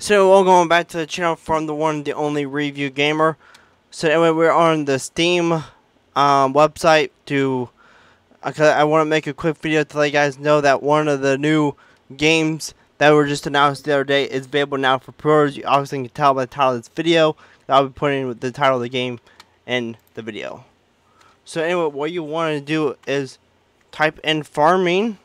So, welcome back to the channel from the one, the only review gamer. So, anyway, we're on the Steam um, website to. Okay, I want to make a quick video to let you guys know that one of the new games that were just announced the other day is available now for pros. You obviously can tell by the title of this video I'll be putting the title of the game in the video. So, anyway, what you want to do is type in farming.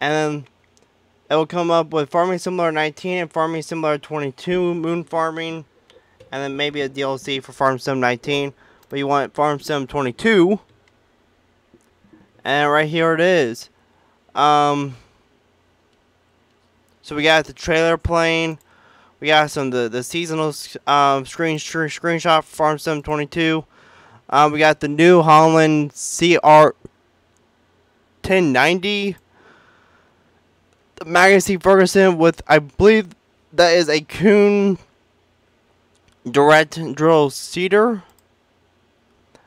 And then it will come up with Farming Simulator 19 and Farming Simulator 22, Moon Farming, and then maybe a DLC for Farm Sim 19. But you want Farm Sim 22, and right here it is. Um, so we got the trailer playing. We got some the the seasonal um, screen screenshot for Farm Sim 22. Um, we got the New Holland CR 1090 Massey Ferguson with, I believe that is a Kuhn direct drill seeder.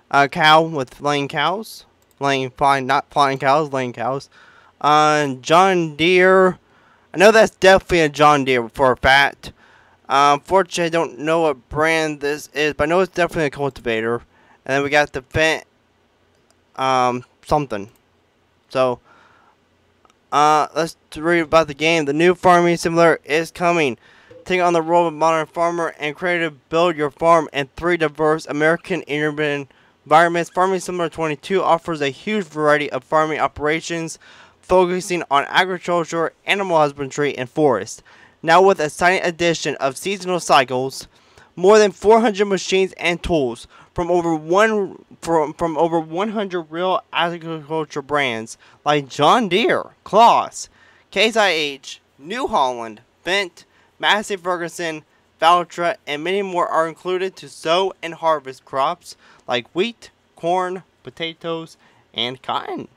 A cow with laying cows. Laying flying, not flying cows, laying cows. Uh, John Deere. I know that's definitely a John Deere for a fact. Uh, unfortunately, I don't know what brand this is, but I know it's definitely a cultivator. And then we got the Fendt, um, something. So, uh, let's read about the game. The new farming simulator is coming. Take on the role of a modern farmer and create to build your farm in three diverse American urban environments. Farming Simulator 22 offers a huge variety of farming operations focusing on agriculture, animal husbandry, and forest. Now with a exciting addition of seasonal cycles, more than 400 machines and tools from over one from, from over 100 real agriculture brands like John Deere, Claas, Case IH, New Holland, Fendt, Massey Ferguson, Valtra, and many more are included to sow and harvest crops like wheat, corn, potatoes, and cotton.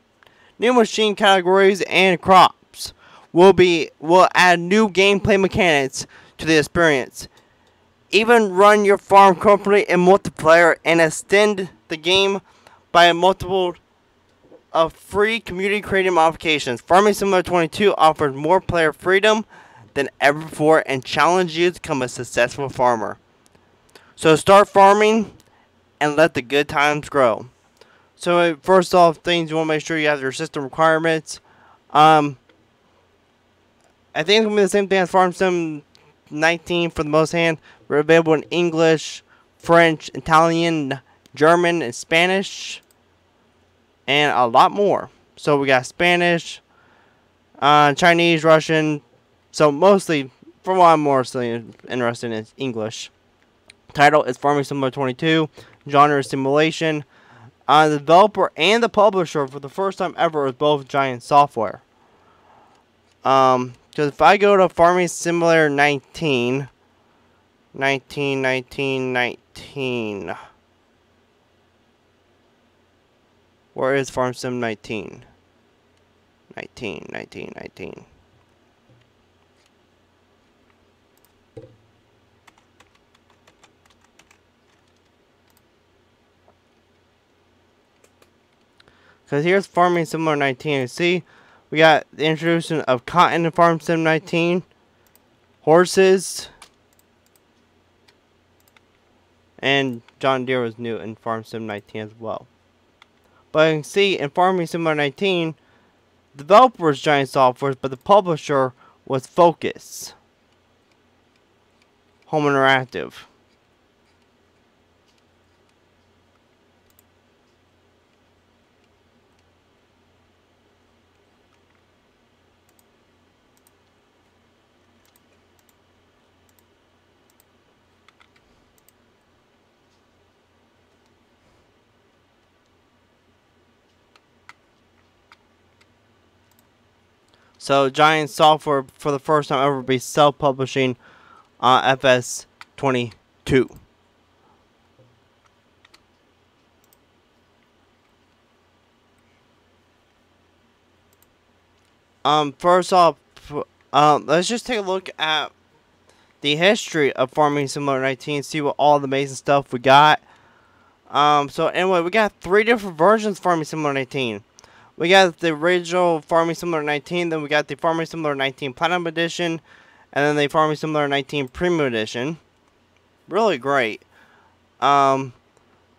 New machine categories and crops will be will add new gameplay mechanics to the experience even run your farm company in multiplayer and extend the game by a multiple of free community created modifications. Farming Simulator 22 offers more player freedom than ever before and challenges you to become a successful farmer. So start farming and let the good times grow. So first off, things you want to make sure you have your system requirements. Um, I think it's going to be the same thing as Farm Sim 19 for the most hand. We're available in English, French, Italian, German, and Spanish, and a lot more. So we got Spanish, uh, Chinese, Russian. So mostly, for what I'm mostly interested in, is English. Title is Farming Simulator 22. Genre is Simulation. Uh, the developer and the publisher for the first time ever is both Giant Software. Um, because if I go to Farming Simulator 19, 19, 19, 19. Where is Farm Sim 19? 19, 19, 19. Because here's Farming Simulator 19. See, we got the introduction of cotton in Farm Sim 19, horses, and John Deere was new in Farm Sim 19 as well. But you can see in Farming Simulator 19, the developer was Giant Software, but the publisher was Focus. Home Interactive. So Giant Software for the first time ever be self-publishing uh, FS22. Um, first off, um, let's just take a look at the history of Farming Simulator 19, see what all the amazing stuff we got. Um, so anyway, we got three different versions of Farming Simulator 19. We got the original Farming Simulator 19, then we got the Farming Simulator 19 Platinum Edition, and then the Farming Simulator 19 Premium Edition. Really great. Um,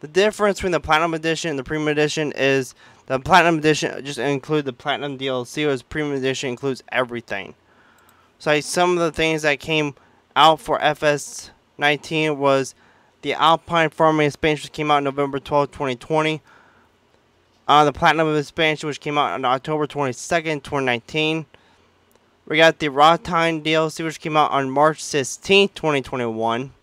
the difference between the Platinum Edition and the Premium Edition is the Platinum Edition just include the Platinum DLC, whereas Premium Edition includes everything. So like, some of the things that came out for FS19 was the Alpine Farming expansion, came out November 12, 2020. Uh, the Platinum expansion, which came out on October 22nd, 2019. We got the Rottne DLC, which came out on March 16th, 2021.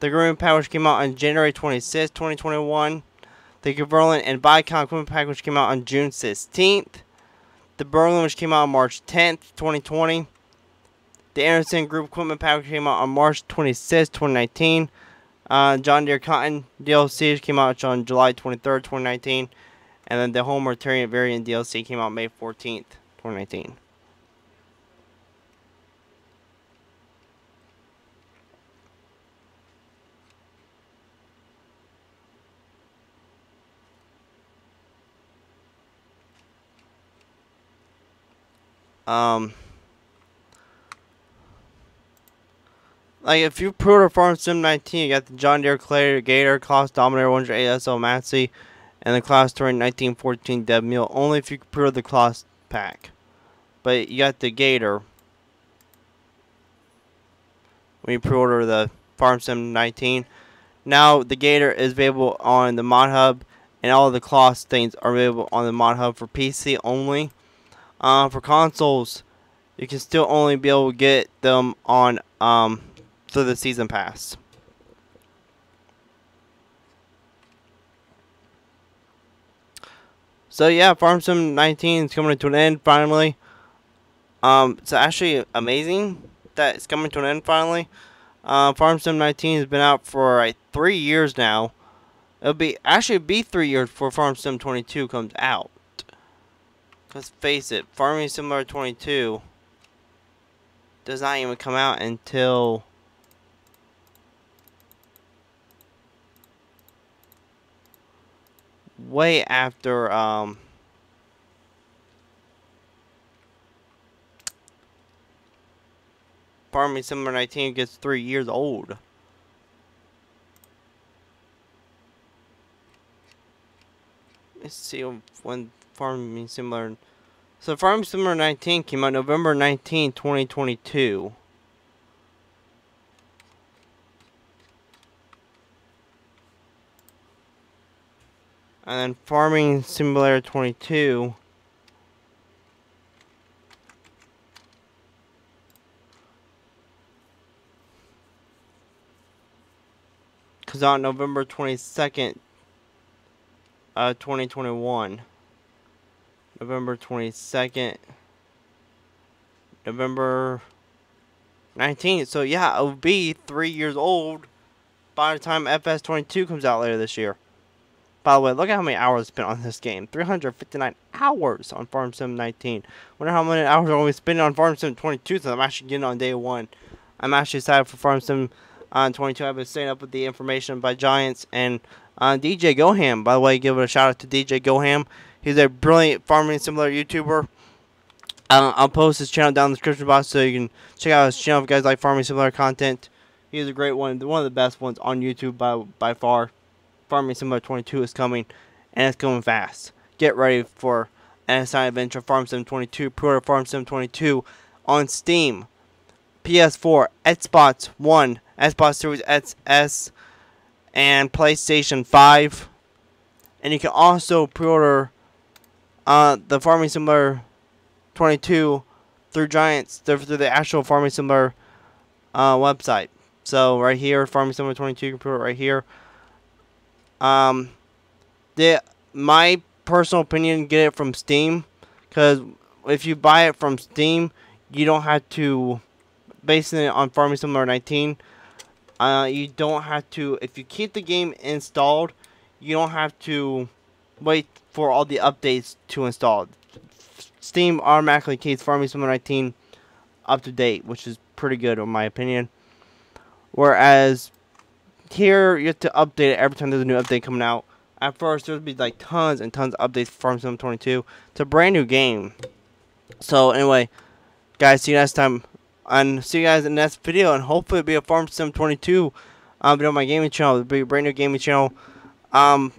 The Green Pack, which came out on January 26th, 2021. The Kverneland and Vicon Equipment Pack, which came out on June 16th. The Berlin, which came out on March 10th, 2020. The Anderson Group Equipment Pack, which came out on March 26th, 2019. Uh, John Deere Cotton DLC which came out on July 23rd, 2019. And then the Homer Terrier Variant DLC came out May 14th, 2019. Um, like if you pre-order Farm Sim 19, you got the John Deere Clay Gator Claas Dominator 100 ASL Massey and the Claas Torion 1914 Dev Mule. Only if you pre-order the Claas pack. But you got the Gator when you pre-order the Farm Sim 19. Now the Gator is available on the Mod Hub, and all the Claas things are available on the Mod Hub for PC only. Uh, for consoles, you can still only be able to get them on um, through the season pass. So yeah, Farm Sim 19 is coming to an end finally. Um, it's actually amazing that it's coming to an end finally. Uh, Farm Sim 19 has been out for like three years now. It'll be actually be three years before Farm Sim 22 comes out. Let's face it, Farming Simulator 22 does not even come out until way after um, Farming Simulator 19 gets three years old. Let's see when Farming Simulator. So Farming Simulator 19 came out November 19, 2022. And then Farming Simulator 22. Cause on November 22nd, uh, 2021. November 22nd, November 19th. So yeah, it'll be three years old by the time FS22 comes out later this year. By the way, look at how many hours I spent on this game. 359 hours on Farm Sim 19. Wonder how many hours I'm spending on Farm Sim 22 so I'm actually getting on day one. I'm actually excited for Farm Sim on uh, 22. I've been staying up with the information by Giants and uh, DJ Goham. By the way, give it a shout out to DJ Goham. He's a brilliant farming simulator YouTuber. Uh, I'll post his channel down in the description box so you can check out his channel if you guys like farming simulator content. He's a great one, one of the best ones on YouTube by by far. Farming Simulator 22 is coming, and it's coming fast. Get ready for NSI Adventure Farm Sim 22, pre-order Farm Sim 22 on Steam, PS4, Xbox One, Xbox Series XS, and PlayStation 5. And you can also pre-order uh, the Farming Simulator 22 through Giants, through the actual Farming Simulator uh, website. So right here, Farming Simulator 22, you can it right here. Um, the my personal opinion, get it from Steam, because if you buy it from Steam, you don't have to, basing it on Farming Simulator 19, uh, you don't have to, if you keep the game installed, you don't have to wait for all the updates to install. Steam automatically keeps Farming Simulator 19 up to date, which is pretty good in my opinion. Whereas here you have to update it every time there's a new update coming out. At first, there would be like tons and tons of updates Farm Sim 22. It's a brand new game. So anyway, guys, see you next time. And see you guys in the next video. And hopefully it'll be a Farm Sim 22 um, on my gaming channel. It'll be a brand new gaming channel. Um,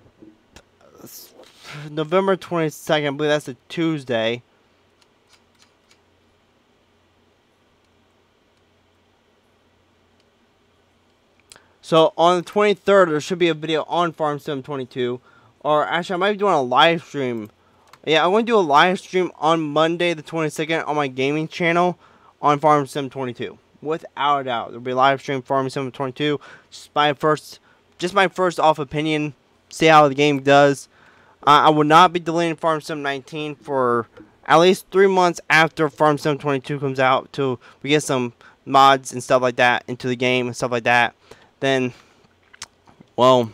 November 22nd, I believe that's a Tuesday. So on the 23rd, there should be a video on Farm Sim 22. Or actually, I might be doing a live stream. Yeah, I'm going to do a live stream on Monday the 22nd on my gaming channel on Farm Sim 22. Without a doubt, there'll be a live stream Farm Sim 22. Just my first, just my first off opinion. See how the game does. Uh, I will not be deleting Farm Sim 19 for at least three months after Farm Sim 22 comes out till we get some mods and stuff like that into the game and stuff like that then, well,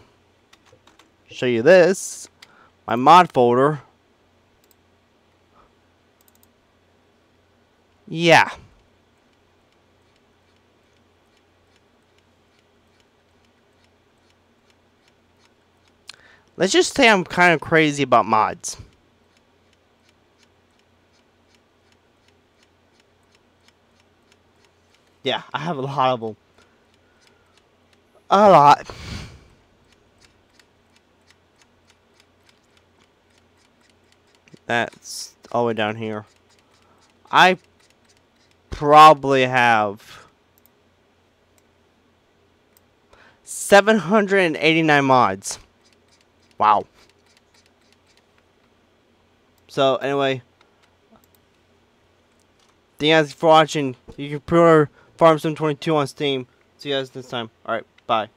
show you this, my mod folder. Yeah. Let's just say I'm kind of crazy about mods. Yeah, I have a lot of them. A lot. That's all the way down here. I probably have 789 mods. Wow. So, anyway. Thank you guys for watching. You can pre-order Farm Sim 22 on Steam. See you guys next time. Alright. Bye.